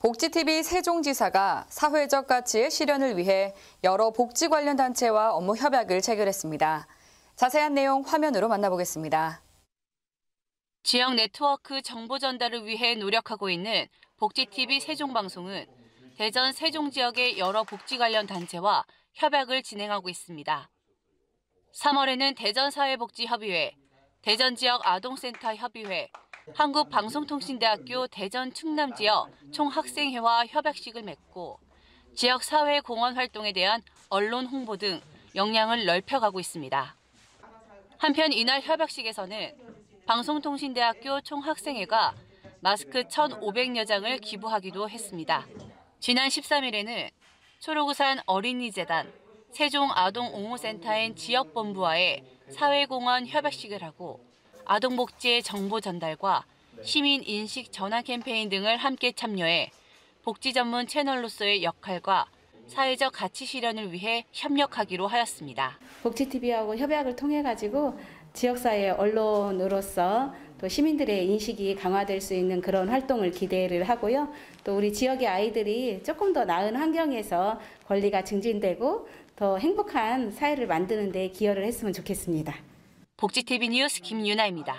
복지TV 세종지사가 사회적 가치의 실현을 위해 여러 복지 관련 단체와 업무 협약을 체결했습니다. 자세한 내용 화면으로 만나보겠습니다. 지역 네트워크 정보 전달을 위해 노력하고 있는 복지TV 세종방송은 대전 세종 지역의 여러 복지 관련 단체와 협약을 진행하고 있습니다. 3월에는 대전사회복지협의회, 대전지역 아동센터 협의회, 한국방송통신대학교 대전 충남 지역 총학생회와 협약식을 맺고 지역 사회 공헌 활동에 대한 언론 홍보 등 역량을 넓혀가고 있습니다. 한편 이날 협약식에서는 방송통신대학교 총학생회가 마스크 1,500여 장을 기부하기도 했습니다. 지난 13일에는 초록우산 어린이재단, 세종아동옹호센터인 지역본부와의 사회공헌 협약식을 하고 아동복지의 정보 전달과 시민 인식 전환 캠페인 등을 함께 참여해 복지 전문 채널로서의 역할과 사회적 가치 실현을 위해 협력하기로 하였습니다. 복지TV하고 협약을 통해 가지고 지역사회 언론으로서 또 시민들의 인식이 강화될 수 있는 그런 활동을 기대를 하고요. 또 우리 지역의 아이들이 조금 더 나은 환경에서 권리가 증진되고 더 행복한 사회를 만드는 데 기여를 했으면 좋겠습니다. 복지TV 뉴스 김유나입니다.